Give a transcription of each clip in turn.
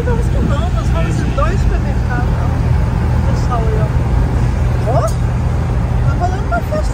digamos que não, nós vamos em dois supermercados. Pessoal aí, ó. Ó, tá rolando uma festa.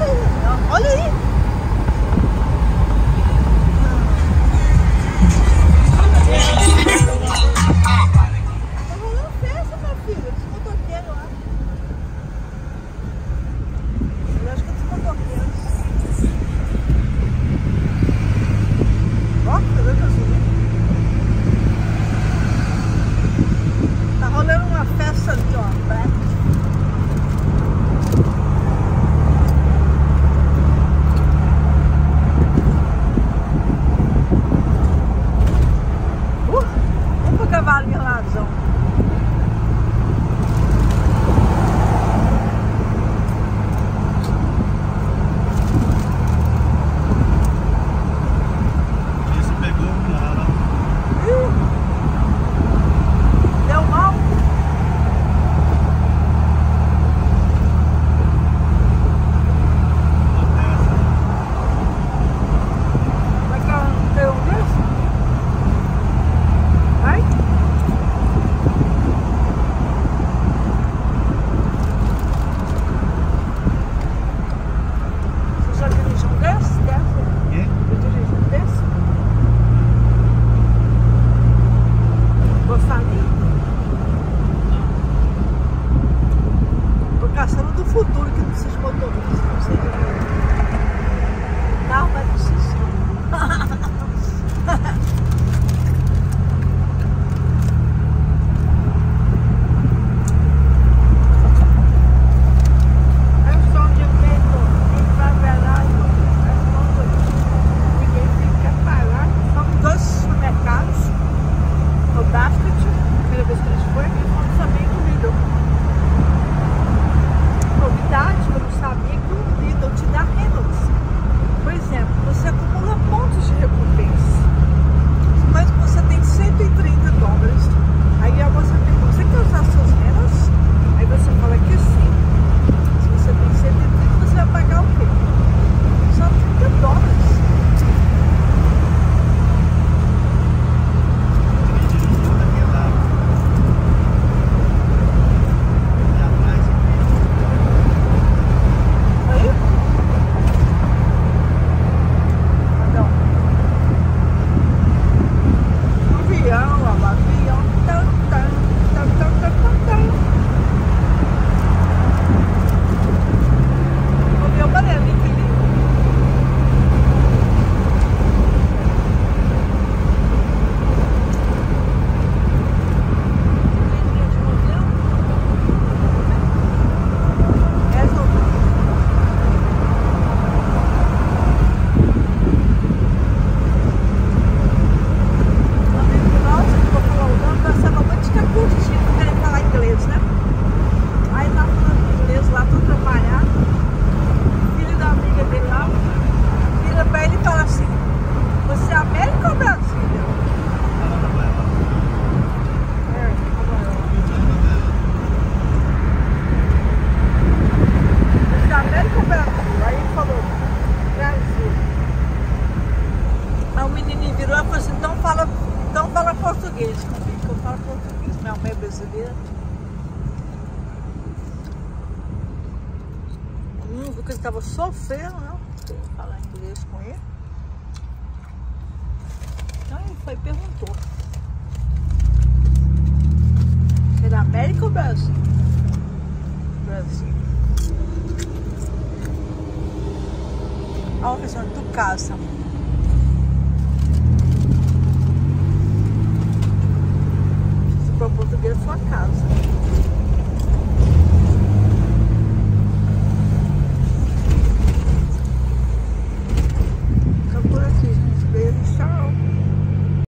brasileiro. Hum, porque ele estava sofrendo, né? Falar inglês com ele. Então ele foi perguntou. É da América ou Brasil? Brasil. Olha, do caso,